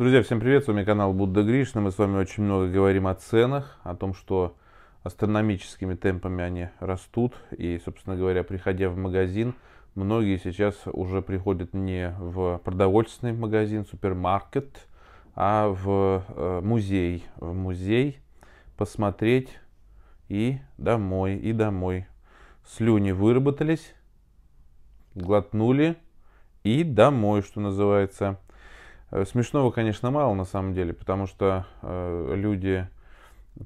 Друзья, всем привет, с вами канал Будда Гришна. Мы с вами очень много говорим о ценах, о том, что астрономическими темпами они растут. И, собственно говоря, приходя в магазин, многие сейчас уже приходят не в продовольственный магазин, супермаркет, а в э, музей. В музей посмотреть и домой, и домой. Слюни выработались, глотнули и домой, что называется. Э, смешного, конечно, мало на самом деле, потому что э, люди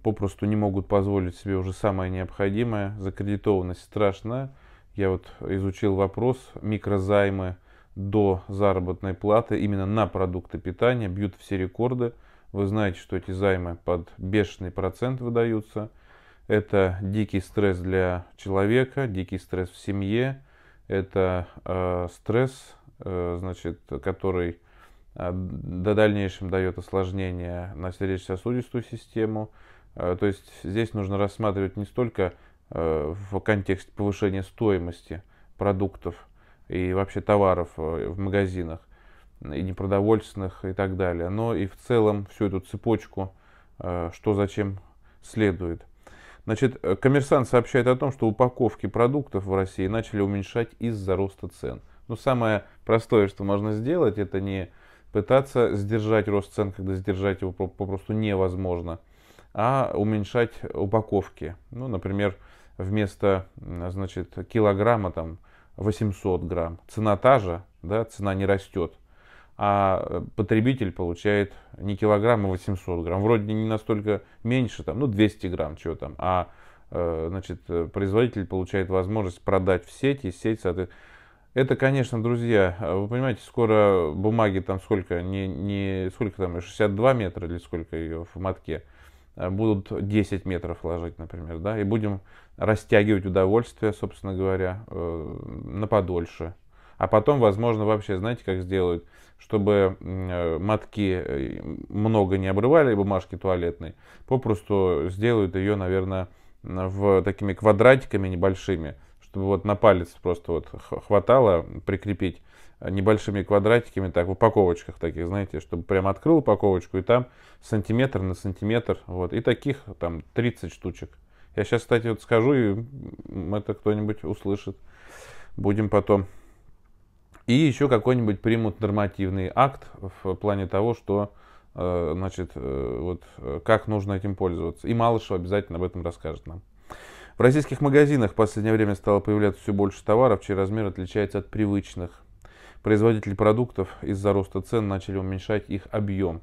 попросту не могут позволить себе уже самое необходимое. Закредитованность страшная. Я вот изучил вопрос, микрозаймы до заработной платы именно на продукты питания бьют все рекорды. Вы знаете, что эти займы под бешеный процент выдаются. Это дикий стресс для человека, дикий стресс в семье. Это э, стресс, э, значит, который до дальнейшем дает осложнения на сердечно-сосудистую систему. Э, то есть здесь нужно рассматривать не столько э, в контексте повышения стоимости продуктов и вообще товаров в магазинах, и непродовольственных и так далее, но и в целом всю эту цепочку, что зачем следует. Значит, коммерсант сообщает о том, что упаковки продуктов в России начали уменьшать из-за роста цен. Ну, самое простое, что можно сделать, это не пытаться сдержать рост цен, когда сдержать его попросту невозможно – а уменьшать упаковки. Ну, например, вместо значит, килограмма там 800 грамм. Цена та же, да, цена не растет. А потребитель получает не килограмм, а 800 грамм. Вроде не настолько меньше, там, ну 200 грамм, чего там. А э, значит, производитель получает возможность продать в сети, сеть, соответственно, это, конечно, друзья, вы понимаете, скоро бумаги там сколько, не, не сколько там, 62 метра или сколько ее в мотке. Э, будут 10 метров ложить, например, да, и будем растягивать удовольствие, собственно говоря, э, на подольше. А потом, возможно, вообще, знаете, как сделают, чтобы э, матки много не обрывали бумажки туалетной, попросту сделают ее, наверное, в такими квадратиками небольшими, чтобы вот на палец просто вот хватало прикрепить небольшими квадратиками, так, в упаковочках таких, знаете, чтобы прям открыл упаковочку, и там сантиметр на сантиметр, вот, и таких там 30 штучек. Я сейчас, кстати, вот скажу, и это кто-нибудь услышит. Будем потом. И еще какой-нибудь примут нормативный акт в плане того, что, э, значит, э, вот, как нужно этим пользоваться. И Малышев обязательно об этом расскажет нам. В российских магазинах в последнее время стало появляться все больше товаров, чей размер отличается от привычных. Производители продуктов из-за роста цен начали уменьшать их объем.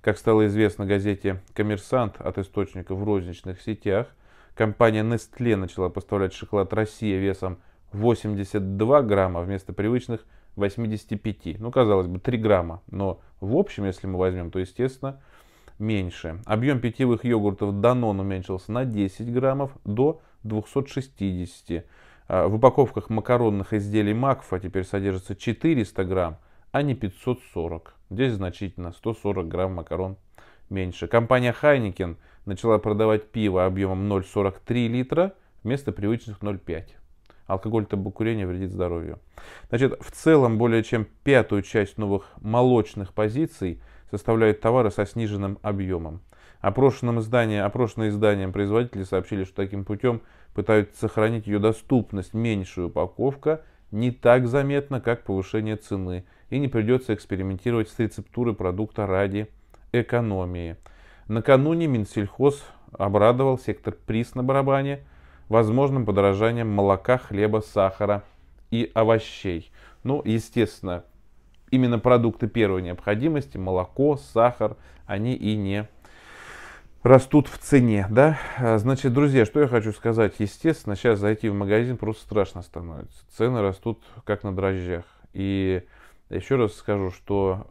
Как стало известно газете «Коммерсант» от источников в розничных сетях, компания Nestle начала поставлять шоколад Россия весом 82 грамма вместо привычных 85. Ну, казалось бы, 3 грамма. Но в общем, если мы возьмем, то, естественно, меньше. Объем питьевых йогуртов Danone уменьшился на 10 граммов до 260 а, в упаковках макаронных изделий Макфа теперь содержится 400 грамм, а не 540. Здесь значительно, 140 грамм макарон меньше. Компания Heineken начала продавать пиво объемом 0,43 литра вместо привычных 0,5. Алкоголь табакурение вредит здоровью. Значит, в целом более чем пятую часть новых молочных позиций составляют товары со сниженным объемом. Опрошенным издание, опрошенные изданием производители сообщили, что таким путем пытаются сохранить ее доступность. Меньшая упаковка не так заметна, как повышение цены, и не придется экспериментировать с рецептурой продукта ради экономии. Накануне Минсельхоз обрадовал сектор приз на барабане возможным подорожанием молока, хлеба, сахара и овощей. Ну, естественно, именно продукты первой необходимости, молоко, сахар, они и не растут в цене, да. А, значит, друзья, что я хочу сказать. Естественно, сейчас зайти в магазин просто страшно становится. Цены растут как на дрожжах. И еще раз скажу, что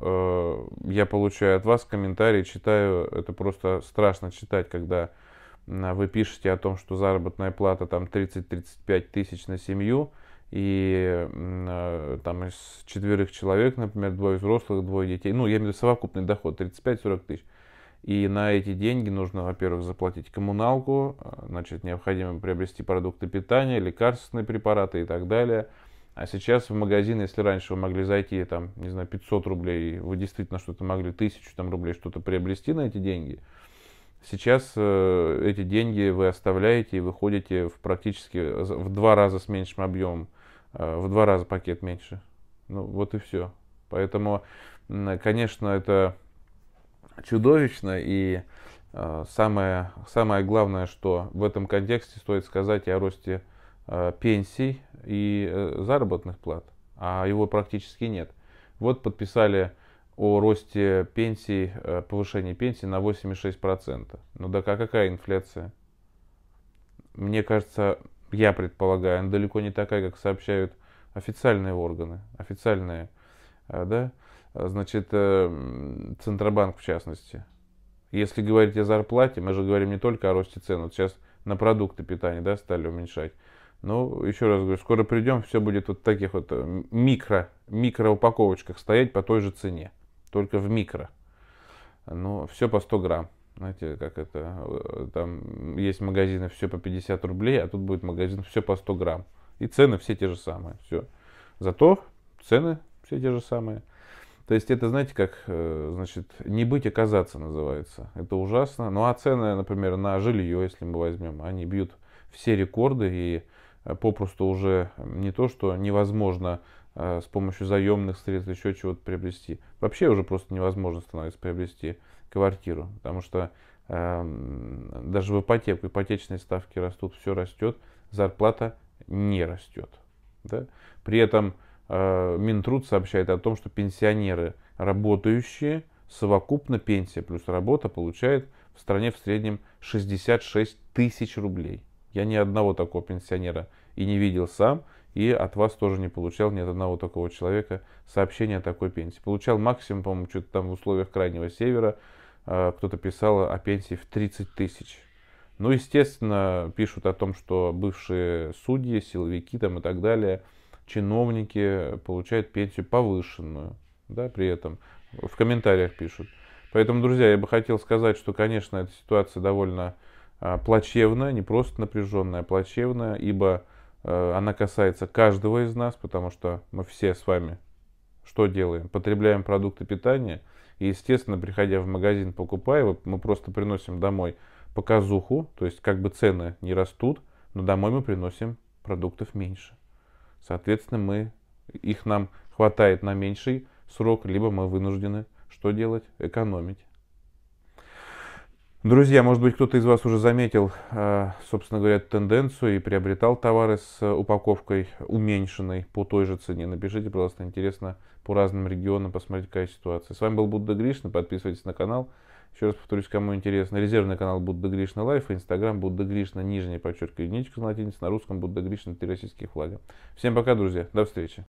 э, я получаю от вас комментарии, читаю, это просто страшно читать, когда вы пишете о том, что заработная плата там 30-35 тысяч на семью, и э, там из четверых человек, например, двое взрослых, двое детей, ну, я имею в виду совокупный доход 35-40 тысяч. И на эти деньги нужно, во-первых, заплатить коммуналку, э, значит, необходимо приобрести продукты питания, лекарственные препараты и так далее. А сейчас в магазин, если раньше вы могли зайти, там, не знаю, 500 рублей, вы действительно что-то могли, 1000 там, рублей что-то приобрести на эти деньги, сейчас э, эти деньги вы оставляете и выходите в практически в два раза с меньшим объемом, э, в два раза пакет меньше. Ну, вот и все. Поэтому, конечно, это чудовищно и э, самое, самое главное, что в этом контексте стоит сказать и о росте э, пенсий и э, заработных плат, а его практически нет. Вот подписали о росте пенсий, повышении пенсий на 86%. Ну да какая инфляция? Мне кажется, я предполагаю, она далеко не такая, как сообщают официальные органы, официальные, да, значит, Центробанк в частности. Если говорить о зарплате, мы же говорим не только о росте цен. Вот сейчас на продукты питания да, стали уменьшать. Ну, еще раз говорю, скоро придем, все будет вот в таких вот э, микро, микро упаковочках стоять по той же цене. Только в микро. Ну, все по 100 грамм. Знаете, как это, э, там есть магазины все по 50 рублей, а тут будет магазин все по 100 грамм. И цены все те же самые. Все. Зато цены все те же самые. То есть это, знаете, как, э, значит, не быть, оказаться называется. Это ужасно. Ну а цены, например, на жилье, если мы возьмем, они бьют все рекорды и э, попросту уже не то, что невозможно с помощью заемных средств еще чего-то приобрести. Вообще уже просто невозможно становится приобрести квартиру, потому что э, даже в ипотеку ипотечные ставки растут, все растет, зарплата не растет. Да? При этом Э, Минтруд сообщает о том, что пенсионеры, работающие, совокупно пенсия плюс работа получают в стране в среднем 66 тысяч рублей. Я ни одного такого пенсионера и не видел сам, и от вас тоже не получал ни одного такого человека сообщения о такой пенсии. Получал максимум, по-моему, что-то там в условиях Крайнего Севера, кто-то писал о пенсии в 30 тысяч. Ну, естественно, пишут о том, что бывшие судьи, силовики там и так далее – чиновники получают пенсию повышенную, да, при этом в комментариях пишут. Поэтому, друзья, я бы хотел сказать, что, конечно, эта ситуация довольно а, плачевная, не просто напряженная, а плачевная, ибо а, она касается каждого из нас, потому что мы все с вами что делаем? Потребляем продукты питания, и, естественно, приходя в магазин, покупая, мы просто приносим домой показуху, то есть как бы цены не растут, но домой мы приносим продуктов меньше. Соответственно, мы, их нам хватает на меньший срок, либо мы вынуждены что делать? Экономить. Друзья, может быть, кто-то из вас уже заметил, э, собственно говоря, тенденцию и приобретал товары с упаковкой уменьшенной по той же цене. Напишите, пожалуйста, интересно по разным регионам, посмотрите, какая ситуация. С вами был Будда Гришна, подписывайтесь на канал. Еще раз повторюсь, кому интересно, резервный канал Будда Гришна Life, инстаграм Будда Гришна, нижняя подчеркивание, единичка на на русском Будда Гришна, три российских флага. Всем пока, друзья, до встречи.